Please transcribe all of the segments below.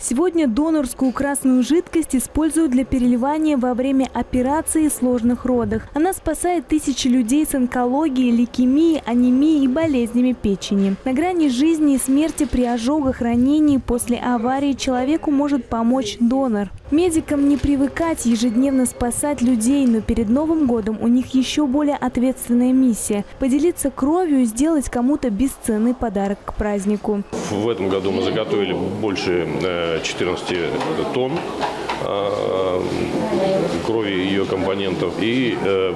Сегодня донорскую красную жидкость используют для переливания во время операции и сложных родах. Она спасает тысячи людей с онкологией, лейкемией, анемией и болезнями печени. На грани жизни и смерти при ожогах, ранении после аварии человеку может помочь донор. Медикам не привыкать ежедневно спасать людей, но перед Новым годом у них еще более ответственная миссия – поделиться кровью и сделать кому-то бесценный подарок к празднику. В этом году мы заготовили больше 14 э, тонн э, крови и ее компонентов и, э,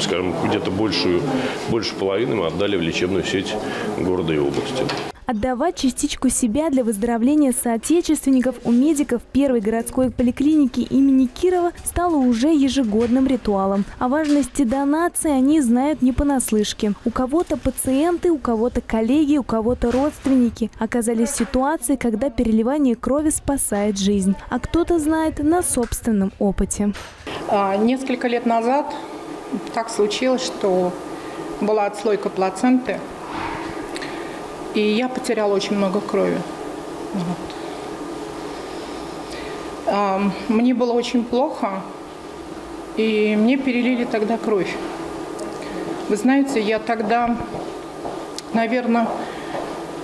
скажем, где-то большую, больше половины мы отдали в лечебную сеть города и области. Отдавать частичку себя для выздоровления соотечественников у медиков первой городской поликлиники имени Кирова стало уже ежегодным ритуалом. О важности донации они знают не понаслышке. У кого-то пациенты, у кого-то коллеги, у кого-то родственники оказались в ситуации, когда переливание крови спасает жизнь. А кто-то знает на собственном опыте. А, несколько лет назад так случилось, что была отслойка плаценты – и я потеряла очень много крови. Вот. Мне было очень плохо, и мне перелили тогда кровь. Вы знаете, я тогда, наверное,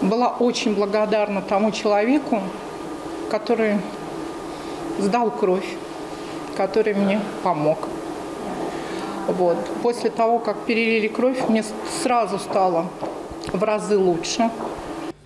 была очень благодарна тому человеку, который сдал кровь, который мне помог. Вот. После того, как перелили кровь, мне сразу стало в разы лучше.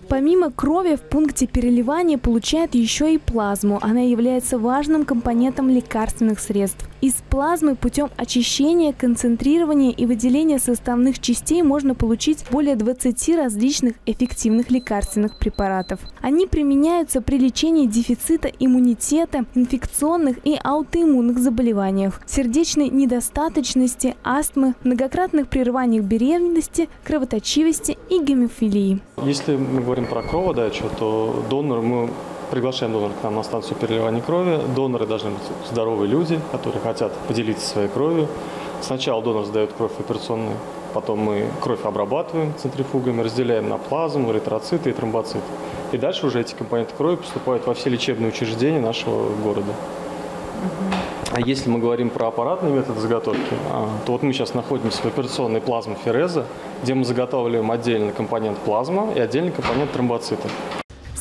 Помимо крови в пункте переливания получают еще и плазму. Она является важным компонентом лекарственных средств. Из плазмы путем очищения, концентрирования и выделения составных частей можно получить более 20 различных эффективных лекарственных препаратов. Они применяются при лечении дефицита иммунитета, инфекционных и аутоиммунных заболеваниях, сердечной недостаточности, астмы, многократных прерываниях беременности, кровоточивости и гемофилии. Если мы говорим про кроводачу, то донор мы приглашаем донора к нам на станцию переливания крови. Доноры должны быть здоровые люди, которые хотят поделиться своей кровью. Сначала донор сдает кровь операционную, потом мы кровь обрабатываем центрифугами, разделяем на плазму, эритроциты и тромбоциты. И дальше уже эти компоненты крови поступают во все лечебные учреждения нашего города. А если мы говорим про аппаратный метод заготовки, а, то вот мы сейчас находимся в операционной плазме Фереза, где мы заготавливаем отдельный компонент плазма и отдельный компонент тромбоцита.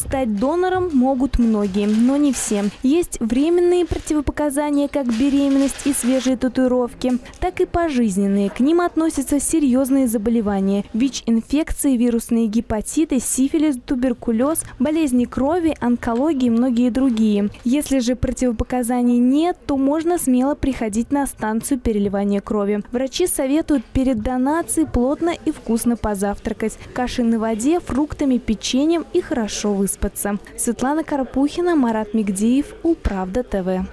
Стать донором могут многие, но не все. Есть временные противопоказания, как беременность и свежие татуировки, так и пожизненные. К ним относятся серьезные заболевания – ВИЧ-инфекции, вирусные гепатиты, сифилис, туберкулез, болезни крови, онкология и многие другие. Если же противопоказаний нет, то можно смело приходить на станцию переливания крови. Врачи советуют перед донацией плотно и вкусно позавтракать. Кашей на воде, фруктами, печеньем и хорошо выспаться выспаться. Светлана Карпухина, Марат Мигдиев, Управда ТВ.